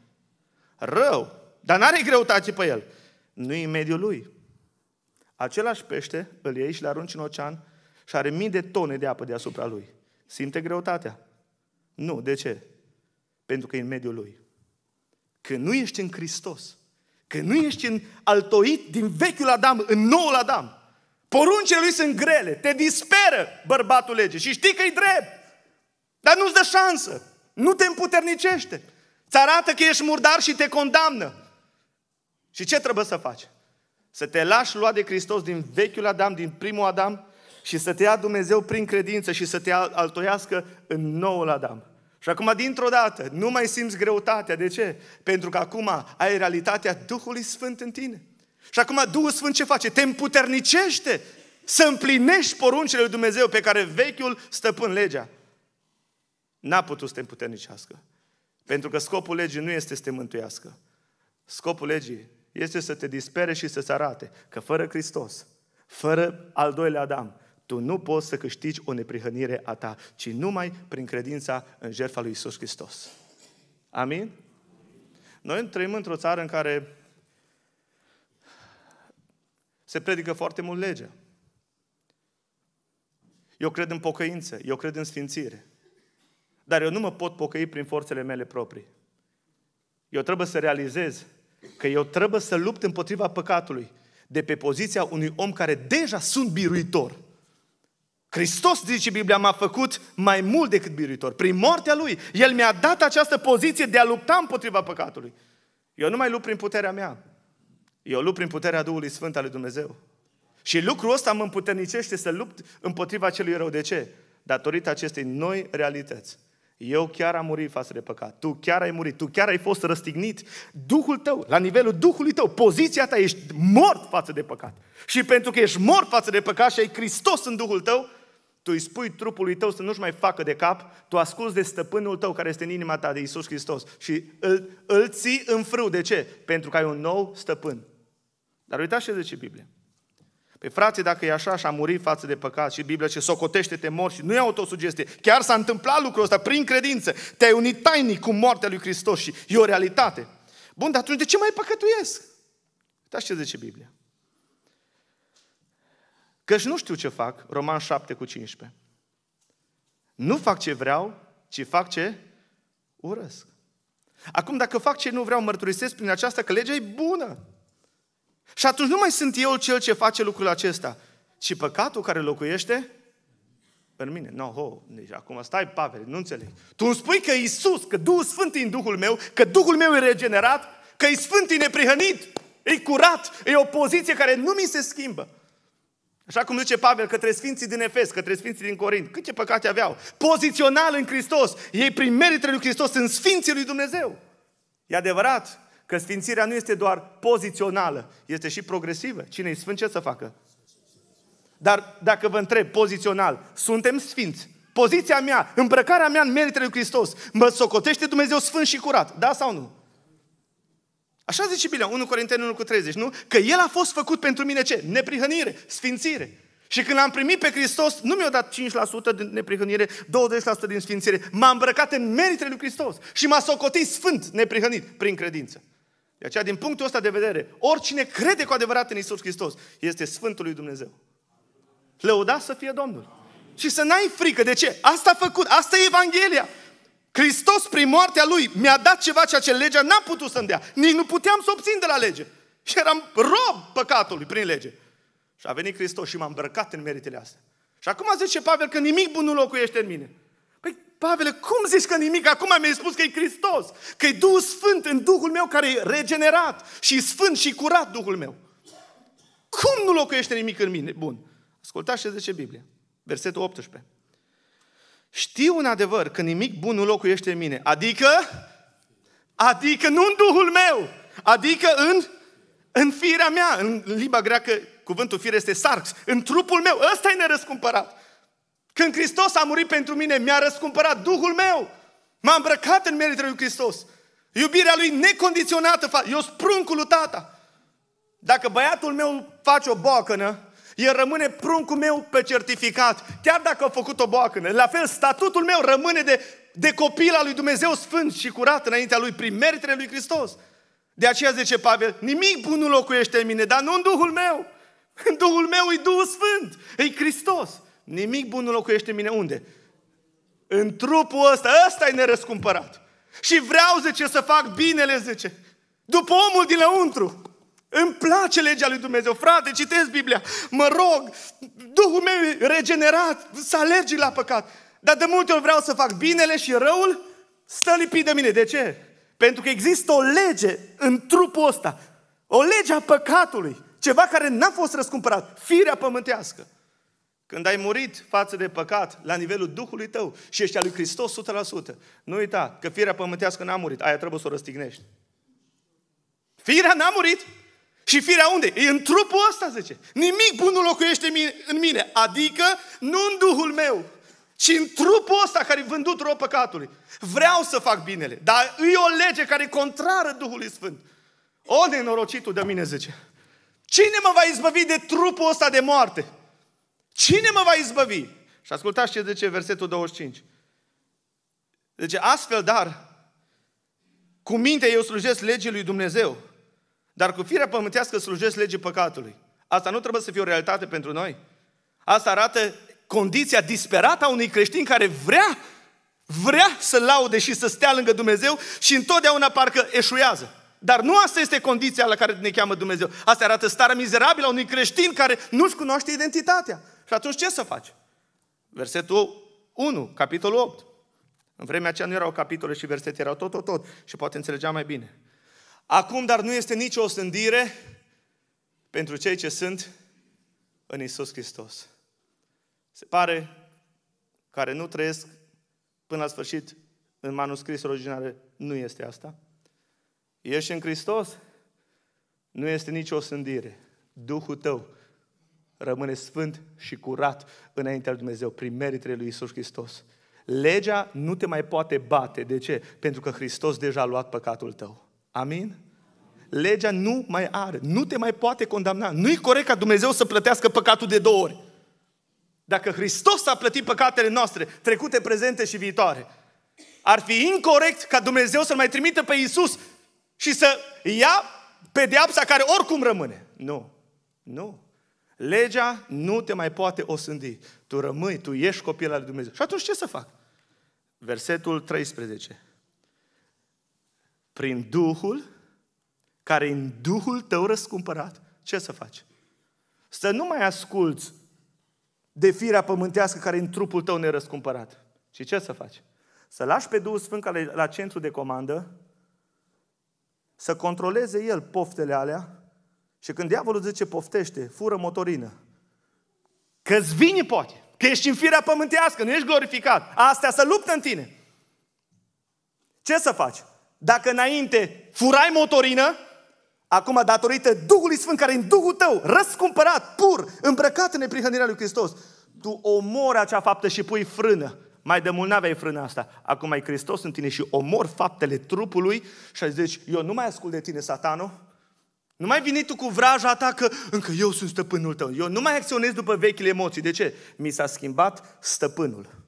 Rău, dar n-are greutate pe el. Nu e în mediul lui. Același pește îl iei și îl arunci în ocean și are mii de tone de apă deasupra lui. Simte greutatea? Nu. De ce? Pentru că e în mediul lui. Când nu ești în Hristos, când nu ești în altoit din vechiul Adam în noul Adam, poruncile lui sunt grele, te disperă bărbatul lege și știi că e drept, dar nu-ți dă șansă, nu te împuternicește, ți arată că ești murdar și te condamnă. Și ce trebuie să faci? Să te lași lua de Hristos din vechiul Adam, din primul Adam și să te ia Dumnezeu prin credință și să te altoiască în noul Adam. Și acum, dintr-o dată, nu mai simți greutatea. De ce? Pentru că acum ai realitatea Duhului Sfânt în tine. Și acum Duhul Sfânt ce face? Te împuternicește să împlinești poruncile lui Dumnezeu pe care vechiul stăpân legea n-a putut să te împuternicească. Pentru că scopul legii nu este să te mântuiască. Scopul legii este să te dispere și să-ți arate că fără Hristos, fără al doilea Adam, tu nu poți să câștigi o neprihănire a ta, ci numai prin credința în jertfa lui Isus Hristos. Amin? Noi trăim într-o țară în care se predică foarte mult legea. Eu cred în pocăință, eu cred în sfințire. Dar eu nu mă pot pocăi prin forțele mele proprii. Eu trebuie să realizez că eu trebuie să lupt împotriva păcatului de pe poziția unui om care deja sunt biruitor. Hristos, zice Biblia, m-a făcut mai mult decât biruitor. Prin moartea Lui, El mi-a dat această poziție de a lupta împotriva păcatului. Eu nu mai lupt prin puterea mea. Eu lupt prin puterea Duhului Sfânt al lui Dumnezeu. Și lucrul ăsta mă împuternicește să lupt împotriva celui rău. De ce? Datorită acestei noi realități. Eu chiar am murit față de păcat. Tu chiar ai murit. Tu chiar ai fost răstignit. Duhul tău, la nivelul Duhului tău, poziția ta, ești mort față de păcat. Și pentru că ești mort față de păcat și ai Hristos în Duhul tău, tu îi spui trupului tău să nu-și mai facă de cap, tu asculți de stăpânul tău care este în inima ta, de Isus Hristos și îl, îl ții în frâu. De ce? Pentru că ai un nou stăpân. Dar uitați ce zice Biblia. Pe frate, dacă e așa și a murit față de păcat și Biblia ce socotește-te mor și nu e autosugestie, chiar s-a întâmplat lucrul ăsta prin credință, te-ai unit tainic cu moartea lui Hristos și e o realitate. Bun, dar atunci de ce mai păcătuiesc? Uitați ce zice Biblia. Căci nu știu ce fac, Roman 7 cu 15. Nu fac ce vreau, ci fac ce urăsc. Acum, dacă fac ce nu vreau, mărturisesc prin aceasta că legea e bună. Și atunci nu mai sunt eu cel ce face lucrul acesta, ci păcatul care locuiește în mine. No, ho, deci acum stai, Pavel, nu înțeleg. Tu îmi spui că Isus, că Duhul Sfânt e în Duhul meu, că Duhul meu e regenerat, că e Sfânt, e neprihănit, e curat, e o poziție care nu mi se schimbă. Așa cum zice Pavel către Sfinții din Efes, către Sfinții din Corint, câte păcate aveau. Pozițional în Hristos. Ei prin meritele lui Hristos sunt Sfinții lui Dumnezeu. E adevărat că Sfințirea nu este doar pozițională, este și progresivă. Cine e Sfânt ce să facă? Dar dacă vă întreb pozițional, suntem Sfinți. Poziția mea, îmbrăcarea mea în meritele lui Hristos, mă socotește Dumnezeu Sfânt și curat. Da sau nu? Așa zice Biblia, 1 Corinteni 1 cu 30, nu? Că El a fost făcut pentru mine ce? Neprihănire, sfințire. Și când l-am primit pe Hristos, nu mi-a dat 5% din neprihănire, 20% din sfințire. M-a îmbrăcat în meritele lui Hristos și m-a socotit sfânt, neprihănit, prin credință. De aceea, din punctul ăsta de vedere, oricine crede cu adevărat în Isus Hristos este Sfântul lui Dumnezeu. Lăudați să fie Domnul. Și să n-ai frică. De ce? Asta a făcut, asta e Evanghelia. Hristos, prin moartea Lui, mi-a dat ceva ceea ce legea n-a putut să-mi dea. Nici nu puteam să obțin de la lege. Și eram rob păcatului prin lege. Și a venit Hristos și m-a îmbrăcat în meritele astea. Și acum zice Pavel că nimic bun nu locuiește în mine. Păi, Pavel, cum zici că nimic? Acum mi-ai spus că e Hristos, că e Duhul Sfânt în Duhul meu care e regenerat și sfânt și curat Duhul meu. Cum nu locuiește nimic în mine? Bun. Ascultați ce zice Biblia. Versetul 18. Știu în adevăr că nimic bun nu locuiește în mine. Adică, adică nu în Duhul meu, adică în, în firea mea. În limba greacă, cuvântul fire este sarx. În trupul meu, ăsta e nerăscumpărat. Când Hristos a murit pentru mine, mi-a răscumpărat Duhul meu. M-a îmbrăcat în meritele lui Hristos. Iubirea lui necondiționată. Eu spruncul lui tata. Dacă băiatul meu face o boacănă, el rămâne pruncul meu pe certificat, chiar dacă a făcut o boacănă. La fel, statutul meu rămâne de, de copil al lui Dumnezeu Sfânt și curat înaintea lui, prin meritele lui Hristos. De aceea zice Pavel, nimic bun nu locuiește în mine, dar nu în Duhul meu. În Duhul meu e Duhul Sfânt, e Hristos. Nimic bun nu locuiește în mine unde? În trupul ăsta, ăsta e nerăscumpărat. Și vreau, zice, să fac binele, zice. După omul din lăuntru. Îmi place legea lui Dumnezeu. Frate, citesc Biblia. Mă rog, Duhul meu e regenerat, să alergi la păcat. Dar de multe ori vreau să fac binele și răul stă lipit de mine. De ce? Pentru că există o lege în trupul ăsta. O lege a păcatului. Ceva care n-a fost răscumpărat. Firea pământească. Când ai murit față de păcat la nivelul Duhului tău și ești al lui Hristos 100%, nu uita că firea pământească n-a murit, aia trebuie să o răstignești. Firea n-a murit, și firea unde? E în trupul ăsta, zice. Nimic bun nu locuiește în mine. Adică nu în Duhul meu, ci în trupul ăsta care e vândut rău păcatului. Vreau să fac binele, dar e o lege care e contrară Duhului Sfânt. O, nenorocitul de mine, zice. Cine mă va izbăvi de trupul ăsta de moarte? Cine mă va izbăvi? Și ascultați ce zice versetul 25. Zice, astfel, dar, cu minte eu slujesc legii lui Dumnezeu, dar cu firea pământească slujesc legii păcatului. Asta nu trebuie să fie o realitate pentru noi. Asta arată condiția disperată a unui creștin care vrea, vrea să laude și să stea lângă Dumnezeu și întotdeauna parcă eșuează. Dar nu asta este condiția la care ne cheamă Dumnezeu. Asta arată starea mizerabilă a unui creștin care nu-și cunoaște identitatea. Și atunci ce să faci? Versetul 1, capitolul 8. În vremea aceea nu erau capitole și versete, erau tot, tot, tot. Și poate înțelegeam mai bine. Acum, dar nu este nicio osândire pentru cei ce sunt în Isus Hristos. Se pare care nu trăiesc până la sfârșit în manuscrisul original nu este asta. Ești în Hristos, nu este nicio osândire. Duhul tău rămâne sfânt și curat înaintea lui Dumnezeu prin meritele lui Isus Hristos. Legea nu te mai poate bate. De ce? Pentru că Hristos deja a luat păcatul tău. Amin? Legea nu mai are, nu te mai poate condamna. Nu-i corect ca Dumnezeu să plătească păcatul de două ori. Dacă Hristos a plătit păcatele noastre, trecute, prezente și viitoare, ar fi incorrect ca Dumnezeu să-L mai trimită pe Iisus și să ia pedeapsa care oricum rămâne. Nu. Nu. Legea nu te mai poate osândi. Tu rămâi, tu ești copil al lui Dumnezeu. Și atunci ce să fac? Versetul 13. Prin Duhul, care în Duhul tău răscumpărat, ce să faci? Să nu mai asculți de firea pământească care în trupul tău nerăscumpărat. Și ce să faci? Să lași pe Duhul Sfânt la, la centru de comandă, să controleze El poftele alea și când diavolul zice poftește, fură motorină, că-ți vine poate, că ești în firea pământească, nu ești glorificat, astea să luptă în tine. Ce să faci? Dacă înainte furai motorină, acum datorită Duhului Sfânt care e în Duhul tău, răscumpărat, pur, îmbrăcat în neprihănirea lui Hristos, tu omori acea faptă și pui frână. Mai de mult n-aveai frâna asta. Acum ai Hristos în tine și omor faptele trupului și zici, eu nu mai ascult de tine, satanul, nu mai veni tu cu vraja ta că încă eu sunt stăpânul tău. Eu nu mai acționez după vechile emoții. De ce? Mi s-a schimbat stăpânul.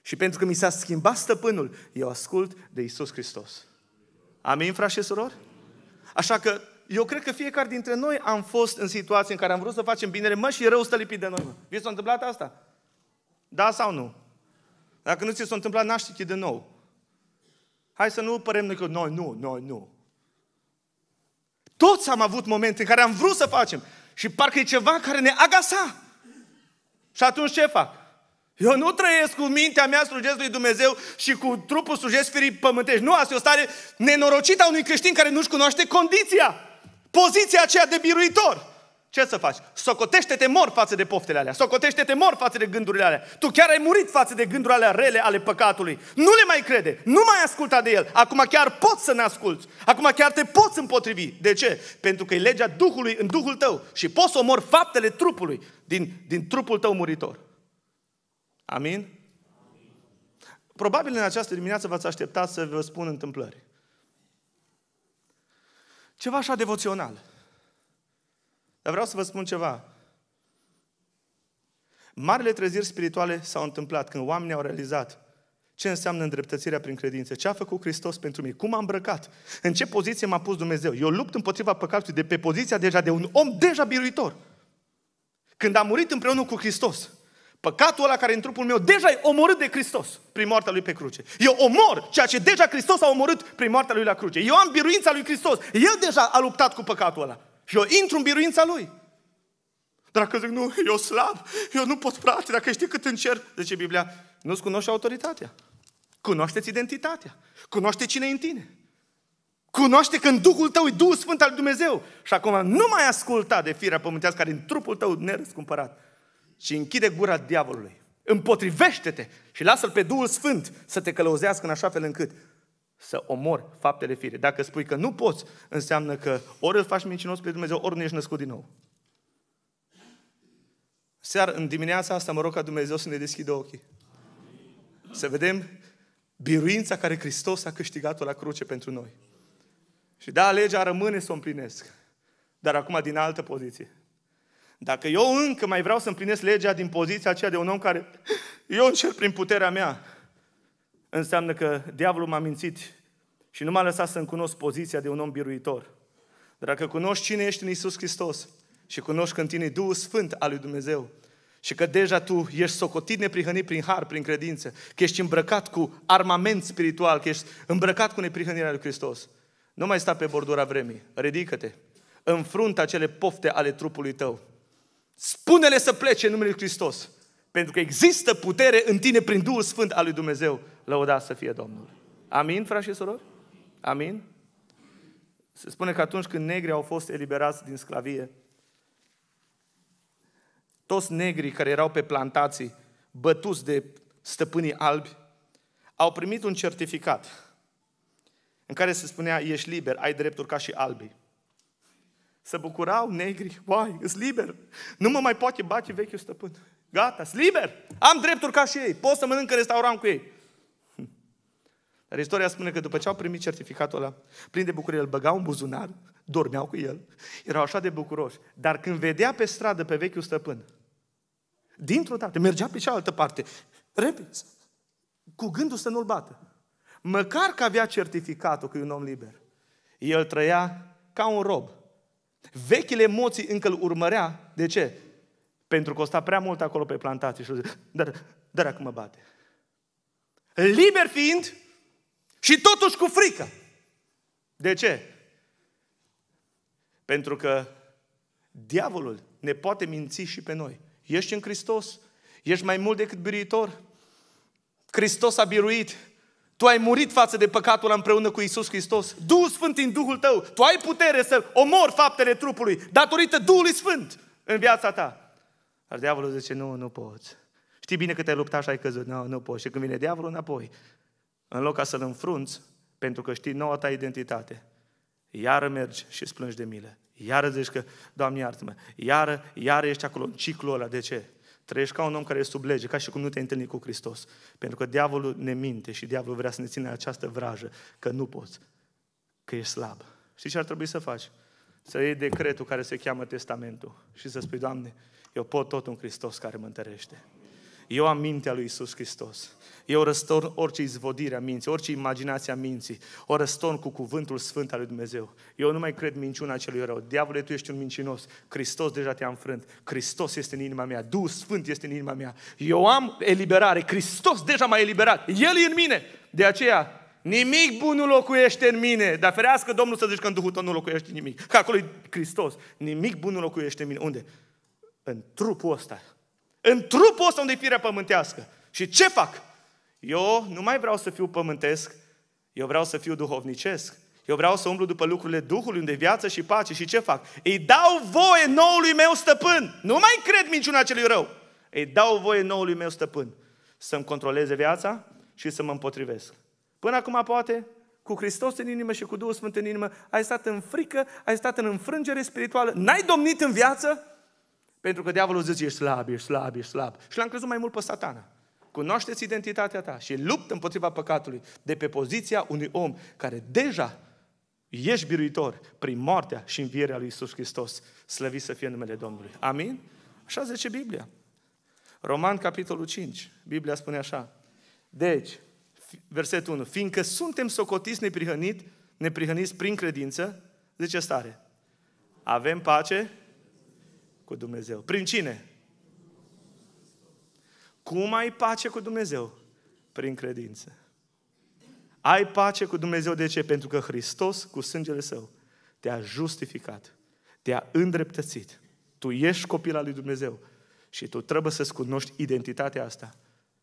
Și pentru că mi s-a schimbat stăpânul, eu ascult de Isus Hristos. Amin, frați și surori? Așa că eu cred că fiecare dintre noi am fost în situații în care am vrut să facem binele, mă, și rău stă lipit de noi. Mă. Vi s-a întâmplat asta? Da sau nu? Dacă nu ți s-a întâmplat, n-aș de nou. Hai să nu părem noi că noi nu, noi nu. Toți am avut momente în care am vrut să facem și parcă e ceva care ne agasa. Și atunci ce fac? Eu nu trăiesc cu mintea mea slujesc lui Dumnezeu și cu trupul slujesc firii pământești. Nu, asta e o stare nenorocită a unui creștin care nu-și cunoaște condiția, poziția aceea de biruitor. Ce să faci? Socotește-te mor față de poftele alea. Socotește-te mor față de gândurile alea. Tu chiar ai murit față de gândurile alea rele ale păcatului. Nu le mai crede. Nu mai asculta de el. Acum chiar poți să ne asculți. Acum chiar te poți împotrivi. De ce? Pentru că e legea Duhului în Duhul tău. Și poți să omori faptele trupului din, din trupul tău muritor. Amin? Probabil în această dimineață v-ați așteptat să vă spun întâmplări. Ceva așa devoțional. Dar vreau să vă spun ceva. Marile treziri spirituale s-au întâmplat când oamenii au realizat ce înseamnă îndreptățirea prin credință, ce a făcut Hristos pentru mine, cum am îmbrăcat, în ce poziție m-a pus Dumnezeu. Eu lupt împotriva păcatului de pe poziția deja de un om deja biruitor. Când am murit împreună cu Hristos, Păcatul ăla care în trupul meu deja e omorât de Hristos prin moartea lui pe cruce. Eu omor ceea ce deja Hristos a omorât prin moartea lui la cruce. Eu am biruința lui Hristos. El deja a luptat cu păcatul ăla. Și eu intru în biruința lui. Dar dacă zic, nu, eu slab, eu nu pot frate, dacă știi cât încerc, zice Biblia, nu-ți cunoști autoritatea. Cunoașteți identitatea. Cunoaște cine e în tine. Cunoaște că în Duhul tău e Duhul Sfânt al Dumnezeu. Și acum nu mai asculta de firea pământească care în trupul tău nerăscumpărat, ci închide gura diavolului. Împotrivește-te și lasă-L pe Duhul Sfânt să te călăuzească în așa fel încât să omor faptele fire. Dacă spui că nu poți, înseamnă că ori îl faci mincinos pe Dumnezeu, ori nu ești născut din nou. Sear, în dimineața asta, mă rog ca Dumnezeu să ne deschidă ochii. Să vedem biruința care Hristos a câștigat-o la cruce pentru noi. Și da, legea rămâne să o împlinesc. Dar acum din altă poziție. Dacă eu încă mai vreau să împlinesc legea din poziția aceea de un om care eu încerc prin puterea mea, înseamnă că diavolul m-a mințit și nu m-a lăsat să-mi cunosc poziția de un om biruitor. Dar dacă cunoști cine ești în Isus Hristos și cunoști că în tine Duhul Sfânt al lui Dumnezeu și că deja tu ești socotit neprihănit prin har, prin credință, că ești îmbrăcat cu armament spiritual, că ești îmbrăcat cu neprihănirea lui Hristos. Nu mai sta pe bordura vremii, ridică-te, înfruntă acele pofte ale trupului tău. Spune-le să plece în numele lui Hristos, pentru că există putere în tine prin Duhul Sfânt al lui Dumnezeu. Lăudați să fie Domnul. Amin, frați și surori? Amin? Se spune că atunci când negrii au fost eliberați din sclavie, toți negrii care erau pe plantații, bătuți de stăpânii albi, au primit un certificat în care se spunea, ești liber, ai drepturi ca și albii. Se bucurau negri, uai, îs liber, nu mă mai poate bate vechiul stăpân. Gata, sunt liber, am drepturi ca și ei, pot să mănânc în restaurant cu ei. Dar istoria spune că după ce au primit certificatul ăla, plin de bucurie, îl băgau în buzunar, dormeau cu el, erau așa de bucuroși. Dar când vedea pe stradă pe vechiul stăpân, dintr-o dată, mergea pe cealaltă parte, repede, cu gândul să nu-l bată. Măcar că avea certificatul că e un om liber. El trăia ca un rob. Vechile emoții încă îl urmărea. De ce? Pentru că o sta prea mult acolo pe plantație și zice, dar, dar acum mă bate. Liber fiind și totuși cu frică. De ce? Pentru că diavolul ne poate minți și pe noi. Ești în Hristos, ești mai mult decât biruitor. Hristos a biruit. Tu ai murit față de păcatul împreună cu Isus Hristos. Duhul Sfânt în Duhul tău. Tu ai putere să omori faptele trupului datorită Duhului Sfânt în viața ta. Dar diavolul zice, nu, nu poți. Știi bine că te-ai luptat și ai căzut. Nu, nu poți. Și când vine diavolul înapoi, în loc ca să-l înfrunți, pentru că știi noua ta identitate, iară mergi și îți plângi de milă. Iară zici că, Doamne, iartă-mă. Iară, iară ești acolo în ciclul ăla. De ce? Trăiești ca un om care e sub lege, ca și cum nu te-ai întâlnit cu Hristos. Pentru că diavolul ne minte și diavolul vrea să ne țină această vrajă, că nu poți, că ești slab. Știi ce ar trebui să faci? Să iei decretul care se cheamă testamentul și să spui, Doamne, eu pot tot un Hristos care mă întărește. Eu am mintea lui Isus Hristos. Eu răstorn orice izvodire a minții, orice imaginație a minții. O răstorn cu cuvântul sfânt al lui Dumnezeu. Eu nu mai cred minciuna celui rău. Diavole, tu ești un mincinos. Hristos deja te-a înfrânt. Hristos este în inima mea. Duhul Sfânt este în inima mea. Eu am eliberare. Hristos deja m-a eliberat. El e în mine. De aceea, Nimic bun nu locuiește în mine. Dar ferească Domnul să zici că în Duhul tău nu locuiește nimic. Că acolo e Hristos. Nimic bun nu locuiește în mine. Unde? În trupul ăsta în trupul ăsta unde e firea pământească. Și ce fac? Eu nu mai vreau să fiu pământesc, eu vreau să fiu duhovnicesc. Eu vreau să umblu după lucrurile Duhului, unde viață și pace. Și ce fac? Îi dau voie noului meu stăpân. Nu mai cred minciuna celui rău. Îi dau voie noului meu stăpân să-mi controleze viața și să mă împotrivesc. Până acum poate, cu Hristos în inimă și cu Duhul Sfânt în inimă, ai stat în frică, ai stat în înfrângere spirituală, n-ai domnit în viață, pentru că diavolul zice, ești slab, ești slab, ești slab. Și l-am crezut mai mult pe satana. Cunoașteți identitatea ta și luptă împotriva păcatului de pe poziția unui om care deja ești biruitor prin moartea și învierea lui Isus Hristos. Slăvit să fie numele Domnului. Amin? Așa zice Biblia. Roman, capitolul 5. Biblia spune așa. Deci, versetul 1. Fiindcă suntem socotiți neprihănit, neprihăniți prin credință, zice stare. Avem pace cu Dumnezeu. Prin cine? Cum ai pace cu Dumnezeu? Prin credință. Ai pace cu Dumnezeu de ce? Pentru că Hristos, cu sângele Său, te-a justificat, te-a îndreptățit. Tu ești copil al lui Dumnezeu și tu trebuie să-ți cunoști identitatea asta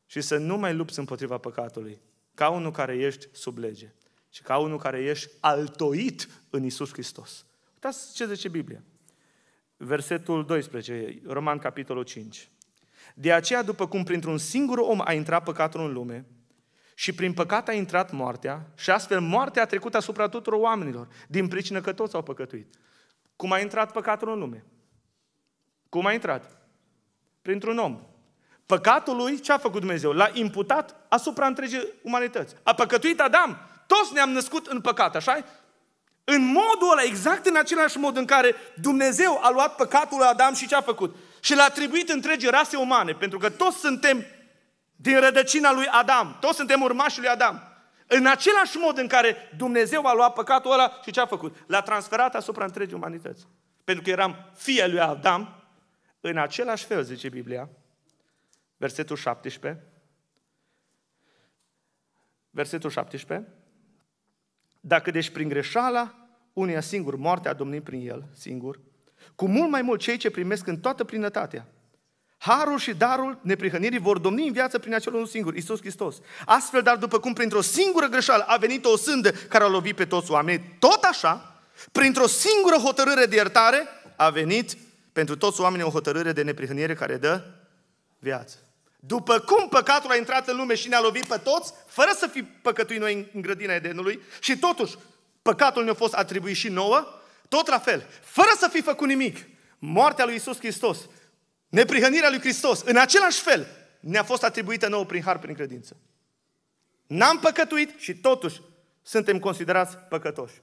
și să nu mai lupți împotriva păcatului, ca unul care ești sub lege, și ca unul care ești altoit în Isus Hristos. Uitați ce zice Biblia versetul 12, Roman capitolul 5. De aceea, după cum printr-un singur om a intrat păcatul în lume, și prin păcat a intrat moartea, și astfel moartea a trecut asupra tuturor oamenilor, din pricină că toți au păcătuit. Cum a intrat păcatul în lume? Cum a intrat? Printr-un om. Păcatul lui, ce a făcut Dumnezeu? L-a imputat asupra întregii umanități. A păcătuit Adam. Toți ne-am născut în păcat, așa în modul ăla, exact în același mod în care Dumnezeu a luat păcatul lui Adam și ce a făcut? Și l-a atribuit întregii rase umane, pentru că toți suntem din rădăcina lui Adam, toți suntem urmașii lui Adam. În același mod în care Dumnezeu a luat păcatul ăla și ce a făcut? L-a transferat asupra întregii umanități. Pentru că eram fie lui Adam, în același fel, zice Biblia, versetul 17. Versetul 17. Dacă deci prin greșeala unia singur, moartea a domnit prin el, singur, cu mult mai mult cei ce primesc în toată plinătatea. Harul și darul neprihănirii vor domni în viață prin acel unul singur, Isus Hristos. Astfel, dar după cum printr-o singură greșeală a venit o sândă care a lovit pe toți oamenii, tot așa, printr-o singură hotărâre de iertare, a venit pentru toți oamenii o hotărâre de neprihănire care dă viață. După cum păcatul a intrat în lume și ne-a lovit pe toți, fără să fi păcătuit noi în grădina Edenului, și totuși păcatul ne-a fost atribuit și nouă, tot la fel, fără să fi făcut nimic, moartea lui Isus Hristos, neprihănirea lui Hristos, în același fel, ne-a fost atribuită nouă prin har, prin credință. N-am păcătuit și totuși suntem considerați păcătoși.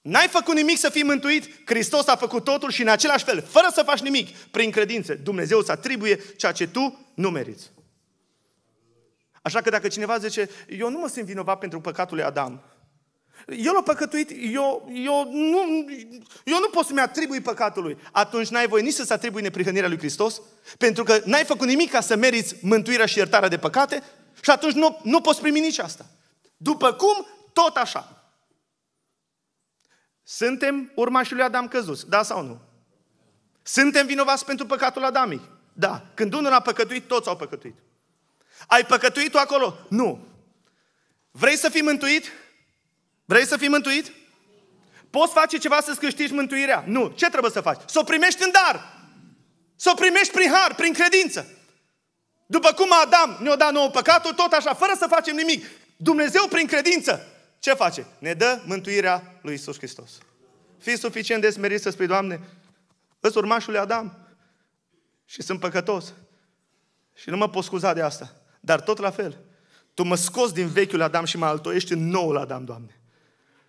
N-ai făcut nimic să fii mântuit, Hristos a făcut totul și în același fel, fără să faci nimic, prin credință, Dumnezeu îți atribuie ceea ce tu nu meriți. Așa că dacă cineva zice, eu nu mă simt vinovat pentru păcatul lui Adam, el a păcătuit, eu, eu, nu, eu nu pot să-mi atribui păcatul lui. Atunci n-ai voie nici să-ți atribui neprihănirea lui Hristos, pentru că n-ai făcut nimic ca să meriți mântuirea și iertarea de păcate și atunci nu, nu poți primi nici asta. După cum, tot așa. Suntem urmașii lui Adam căzuți, da sau nu? Suntem vinovați pentru păcatul Adamii. Da. Când unul a păcătuit, toți au păcătuit. Ai păcătuit tu acolo? Nu. Vrei să fii mântuit? Vrei să fii mântuit? Poți face ceva să-ți câștigi mântuirea? Nu. Ce trebuie să faci? Să o primești în dar. Să o primești prin har, prin credință. După cum Adam ne-a dat nouă păcatul, tot așa, fără să facem nimic. Dumnezeu, prin credință, ce face? Ne dă mântuirea lui Isus Hristos. Fii suficient de smerit să spui, Doamne, îți urmașul lui Adam și sunt păcătos. Și nu mă pot scuza de asta. Dar tot la fel, Tu mă scoți din vechiul Adam și mă altoiești în noul Adam, Doamne.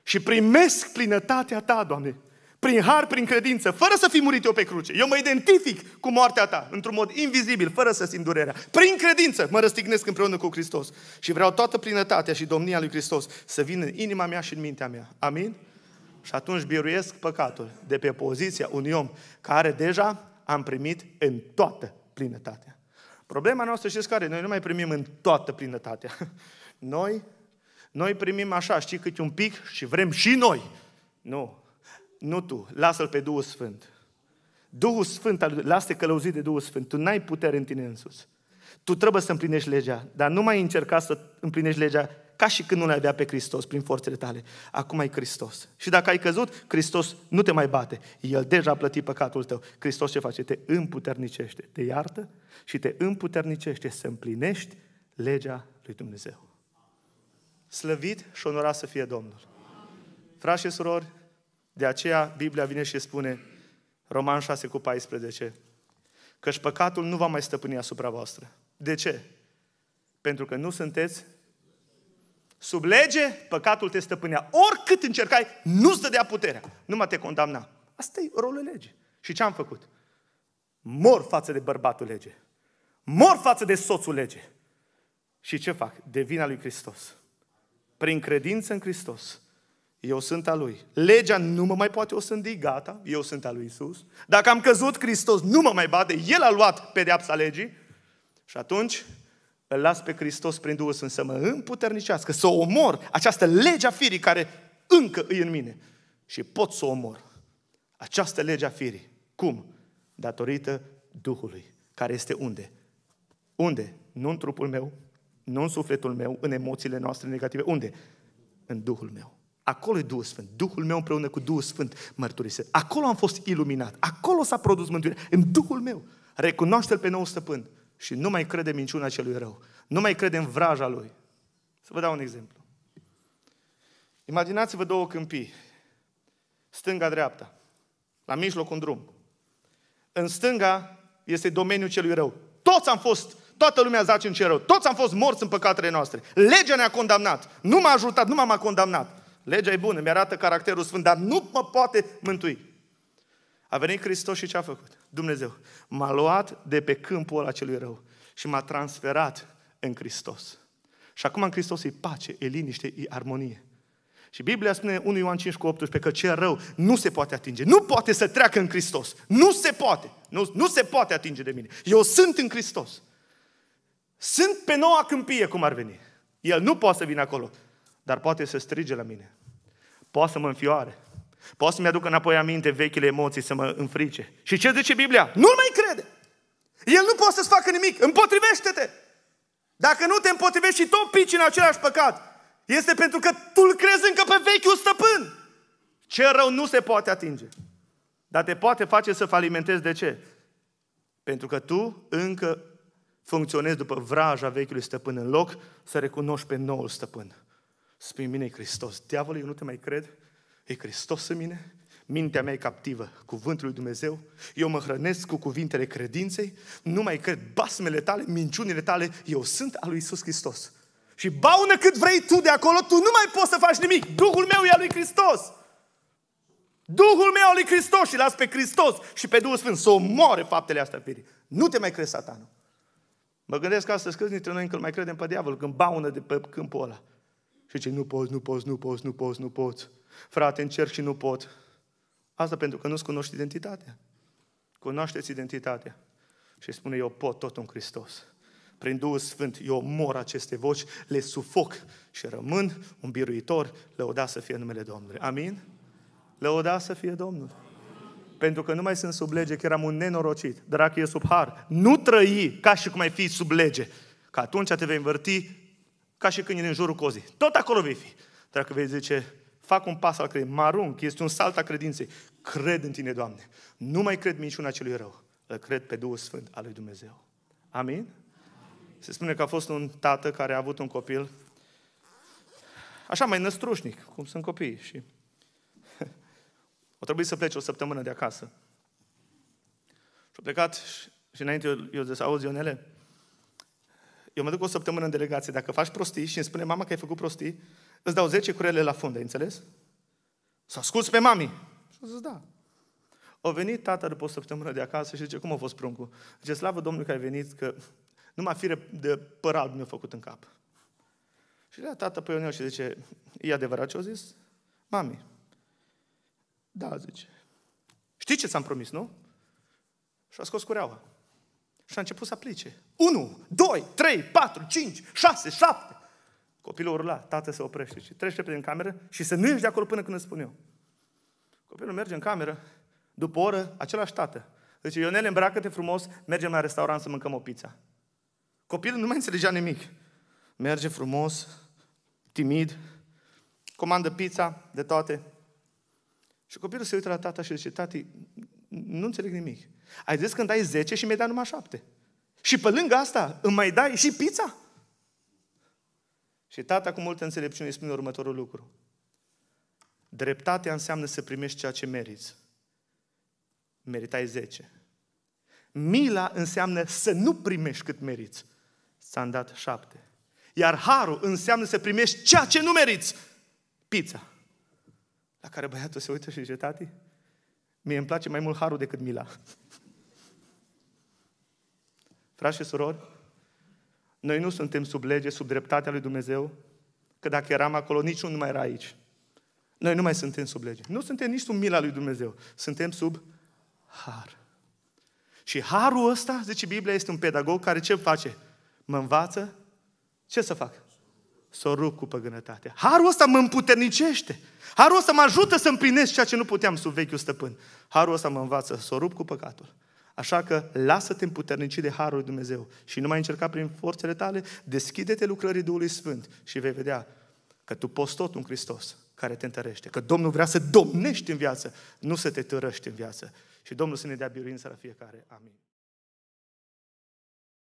Și primesc plinătatea Ta, Doamne, prin har, prin credință, fără să fi murit eu pe cruce. Eu mă identific cu moartea Ta, într-un mod invizibil, fără să simt durerea. Prin credință mă răstignesc împreună cu Hristos. Și vreau toată plinătatea și domnia lui Hristos să vină în inima mea și în mintea mea. Amin? Și atunci biruiesc păcatul de pe poziția unui om care deja am primit în toată plinătatea. Problema noastră știți care? Noi nu mai primim în toată plinătatea. Noi, noi primim așa, știi, câte un pic și vrem și noi. Nu, nu tu, lasă-L pe Duhul Sfânt. Duhul Sfânt, lasă-te călăuzit de Duhul Sfânt. Tu n-ai putere în tine însuți. Tu trebuie să împlinești legea, dar nu mai încerca să împlinești legea ca și când nu l-ai avea pe Hristos prin forțele tale. Acum ai Hristos. Și dacă ai căzut, Hristos nu te mai bate. El deja a plătit păcatul tău. Hristos ce face? Te împuternicește, te iartă și te împuternicește să împlinești legea lui Dumnezeu. Slăvit și onorat să fie Domnul. Frați și surori, de aceea Biblia vine și spune, Roman 6 cu 14, căci păcatul nu va mai stăpâni asupra voastră. De ce? Pentru că nu sunteți sub lege, păcatul te stăpânea. Oricât încercai, nu-ți dădea puterea. Numai te condamna. Asta e rolul legii. Și ce am făcut? Mor față de bărbatul lege. Mor față de soțul lege. Și ce fac? Devin lui Hristos. Prin credință în Hristos eu sunt a Lui. Legea nu mă mai poate osândi, gata, eu sunt a Lui Isus. Dacă am căzut, Hristos nu mă mai bate, El a luat pedeapsa legii și atunci îl las pe Hristos prin Duhul Sfânt să mă împuternicească, să omor această lege a firii care încă e în mine și pot să o omor. Această lege a firii. Cum? Datorită Duhului, care este unde? Unde? Nu în trupul meu, nu în sufletul meu, în emoțiile noastre negative. Unde? În Duhul meu. Acolo e Duhul Sfânt. Duhul meu împreună cu Duhul Sfânt mărturise. Acolo am fost iluminat. Acolo s-a produs mântuirea. În Duhul meu. Recunoaște-L pe nou stăpân. Și nu mai crede minciuna celui rău. Nu mai crede în vraja lui. Să vă dau un exemplu. Imaginați-vă două câmpii. Stânga-dreapta. La mijloc un drum. În stânga este domeniul celui rău. Toți am fost Toată lumea zace în cer rău. Toți am fost morți în păcatele noastre. Legea ne-a condamnat. Nu m-a ajutat, nu m-a condamnat. Legea e bună, mi-arată caracterul sfânt, dar nu mă poate mântui. A venit Hristos și ce a făcut? Dumnezeu m-a luat de pe câmpul ăla celui rău și m-a transferat în Hristos. Și acum în Hristos e pace, e liniște, e armonie. Și Biblia spune 1 Ioan 5 cu 18 că cel rău nu se poate atinge. Nu poate să treacă în Hristos. Nu se poate. Nu, nu se poate atinge de mine. Eu sunt în Hristos. Sunt pe noua câmpie, cum ar veni. El nu poate să vină acolo, dar poate să strige la mine. Poate să mă înfioare. Poate să-mi aducă înapoi aminte vechile emoții, să mă înfrice. Și ce zice Biblia? Nu-l mai crede! El nu poate să-ți facă nimic. Împotrivește-te! Dacă nu te împotrivești și tot pici în același păcat, este pentru că tu îl crezi încă pe vechiul stăpân. Ce rău nu se poate atinge. Dar te poate face să falimentezi. De ce? Pentru că tu încă funcționezi după vraja vechiului stăpân în loc să recunoști pe noul stăpân. Spune mine Hristos. Diavolul, eu nu te mai cred? E Hristos în mine? Mintea mea e captivă, cuvântul lui Dumnezeu, eu mă hrănesc cu cuvintele credinței, nu mai cred basmele tale, minciunile tale, eu sunt al lui Isus Hristos. Și baună cât vrei tu de acolo, tu nu mai poți să faci nimic. Duhul meu e al lui Hristos. Duhul meu al lui Hristos și las pe Hristos și pe Duhul Sfânt să omoare faptele astea firii. Nu te mai crezi satanul. Mă gândesc astăzi câți dintre noi încă mai credem pe diavol când baună de pe câmpul ăla. Și ce nu poți, nu poți, nu poți, nu poți, nu poți. Frate, încerc și nu pot. Asta pentru că nu-ți cunoști identitatea. Cunoașteți identitatea. Și spune, eu pot tot în Hristos. Prin Duhul Sfânt, eu mor aceste voci, le sufoc și rămân un biruitor, lăuda să fie numele Domnului. Amin? Lăuda să fie Domnul. Pentru că nu mai sunt sub lege, că eram un nenorocit. Dacă e sub har, nu trăi ca și cum ai fi sub lege. Că atunci te vei învârti ca și când e în jurul cozii. Tot acolo vei fi. Dacă vei zice, fac un pas al credinței, mă arunc, este un salt al credinței. Cred în tine, Doamne. Nu mai cred minciuna celui rău. Îl cred pe Duhul Sfânt al lui Dumnezeu. Amin? Se spune că a fost un tată care a avut un copil așa mai năstrușnic, cum sunt copiii. Și o trebuit să plece o săptămână de acasă. Și a plecat și înainte eu, eu zis, auzi, Ionele, eu mă duc o săptămână în delegație. Dacă faci prostii și îmi spune mama că ai făcut prostii, îți dau 10 curele la fund, ai înțeles? Să asculți pe mami. Și a zis, da. O venit tata după o săptămână de acasă și zice, cum a fost pruncul? Zice, slavă Domnului că ai venit, că numai fire de păr alb mi-a făcut în cap. Și la tata pe Ionel și zice, e adevărat ce a zis? Mami. Da, zice. Știi ce ți-am promis, nu? Și a scos cureaua. Și a început să aplice. 1, 2, 3, 4, 5, 6, 7. Copilul urla, tată se oprește și trece pe în cameră și să nu ieși de acolo până când îți spun eu. Copilul merge în cameră, după o oră, același tată. Deci, Ionel, îmbracă-te frumos, mergem la restaurant să mâncăm o pizza. Copilul nu mai înțelegea nimic. Merge frumos, timid, comandă pizza de toate. Și copilul se uită la tata și zice, tati, nu înțeleg nimic. Ai zis când ai 10 și mi-ai dat numai 7. Și pe lângă asta îmi mai dai și pizza? Și tata cu multă înțelepciune îi spune următorul lucru. Dreptatea înseamnă să primești ceea ce meriți. Meritai 10. Mila înseamnă să nu primești cât meriți. Ți-am dat 7. Iar harul înseamnă să primești ceea ce nu meriți. Pizza. La care băiatul se uită și zice, tati, mie îmi place mai mult harul decât mila. Frați și surori, noi nu suntem sub lege, sub dreptatea lui Dumnezeu, că dacă eram acolo, niciun nu mai era aici. Noi nu mai suntem sub lege. Nu suntem nici sub mila lui Dumnezeu. Suntem sub har. Și harul ăsta, zice Biblia, este un pedagog care ce face? Mă învață ce să fac? Să o rup cu păgânătatea. Harul ăsta mă împuternicește. Harul ăsta mă ajută să împlinesc ceea ce nu puteam sub vechiul stăpân. Harul ăsta mă învață să o rup cu păcatul. Așa că lasă-te împuternici de Harul lui Dumnezeu și nu mai încerca prin forțele tale, deschide-te lucrării Duhului Sfânt și vei vedea că tu poți tot un Hristos care te întărește. Că Domnul vrea să domnești în viață, nu să te târăști în viață. Și Domnul să ne dea biruință la fiecare. Amin.